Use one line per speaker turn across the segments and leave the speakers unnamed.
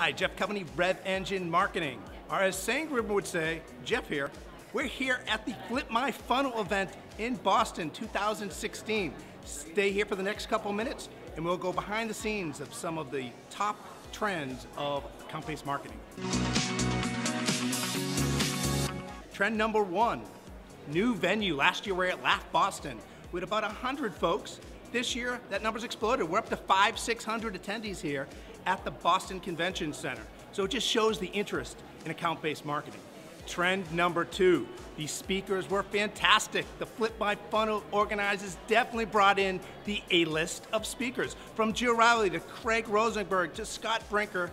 Hi, Jeff Coveney, Rev Engine Marketing. Or as Sangram would say, Jeff here. We're here at the Flip My Funnel event in Boston 2016. Stay here for the next couple minutes and we'll go behind the scenes of some of the top trends of account-based marketing. Trend number one, new venue. Last year we were at Laugh Boston with about 100 folks. This year, that number's exploded. We're up to five, 600 attendees here at the Boston Convention Center. So it just shows the interest in account-based marketing. Trend number two, these speakers were fantastic. The Flip My Funnel organizers definitely brought in the A-list of speakers. From Jill Rowley to Craig Rosenberg to Scott Brinker,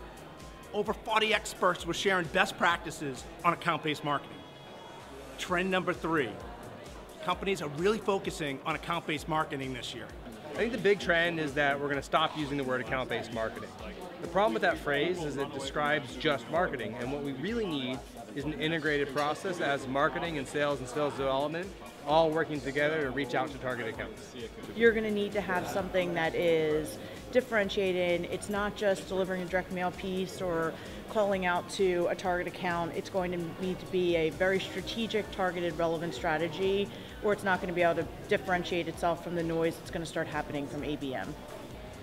over 40 experts were sharing best practices on account-based marketing. Trend number three, companies are really focusing on account-based marketing this year.
I think the big trend is that we're going to stop using the word account-based marketing. The problem with that phrase is it describes just marketing, and what we really need is an integrated process as marketing and sales and sales development all working together to reach out to target accounts.
You're going to need to have something that is differentiated. It's not just delivering a direct mail piece or calling out to a target account. It's going to need to be a very strategic, targeted, relevant strategy, or it's not going to be able to differentiate itself from the noise that's going to start happening from ABM.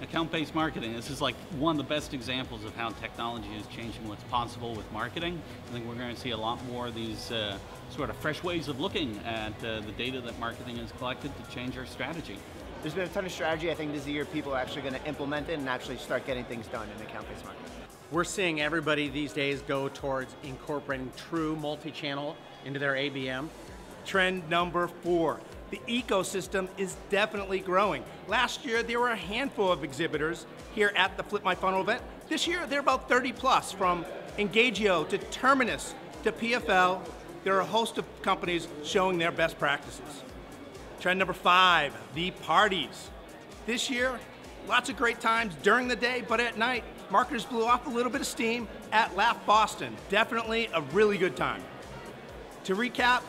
Account-based marketing, this is like one of the best examples of how technology is changing what's possible with marketing. I think we're going to see a lot more of these uh, sort of fresh ways of looking at uh, the data that marketing has collected to change our strategy.
There's been a ton of strategy. I think this is the year people are actually going to implement it and actually start getting things done in account-based marketing.
We're seeing everybody these days go towards incorporating true multi-channel into their ABM.
Trend number four, the ecosystem is definitely growing. Last year, there were a handful of exhibitors here at the Flip My Funnel event. This year, there are about 30 plus, from Engagio to Terminus to PFL. There are a host of companies showing their best practices. Trend number five, the parties. This year, lots of great times during the day, but at night, marketers blew off a little bit of steam at Laugh Boston. Definitely a really good time. To recap,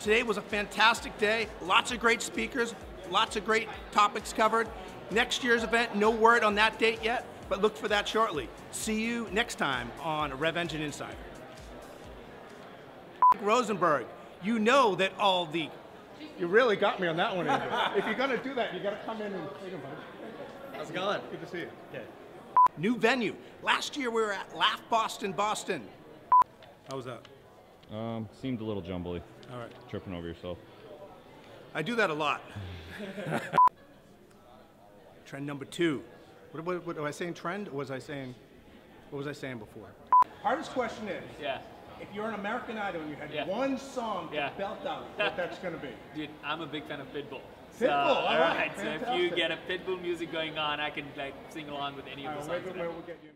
today was a fantastic day. Lots of great speakers, lots of great topics covered. Next year's event, no word on that date yet, but look for that shortly. See you next time on Rev Engine Insider. Rosenberg, you know that all the you really got me on that one, Andrew. if you're going to do that, you got to come in and say them.
How's it going?
Good to see you. Okay. New venue. Last year we were at Laugh Boston, Boston. How was that?
Um, seemed a little jumbly.
All right.
Tripping over yourself.
I do that a lot. trend number two. What, what, what, was I saying trend or was I saying, what was I saying before? Hardest question is,
yeah.
if you're an American Idol and you had
yeah.
one song to
yeah.
belt out, what that's going to be?
Dude, I'm a big fan of Pitbull.
Pitbull,
so,
all right.
right so if you get a Pitbull music going on, I can like sing along with any of the songs.
We'll, we'll get you.